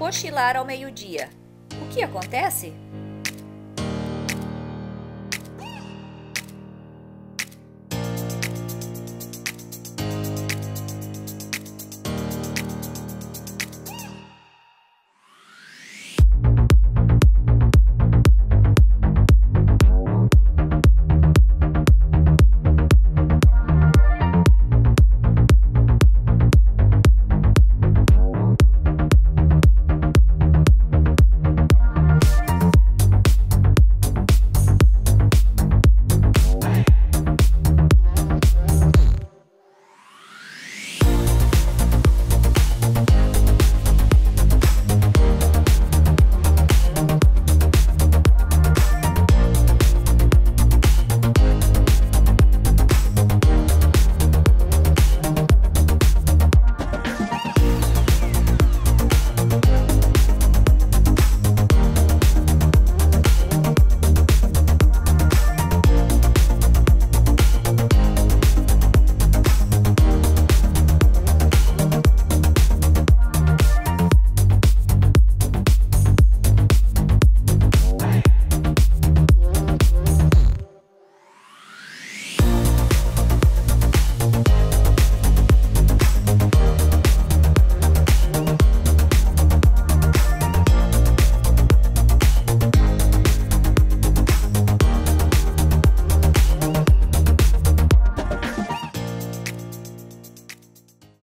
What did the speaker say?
cochilar ao meio-dia. O que acontece?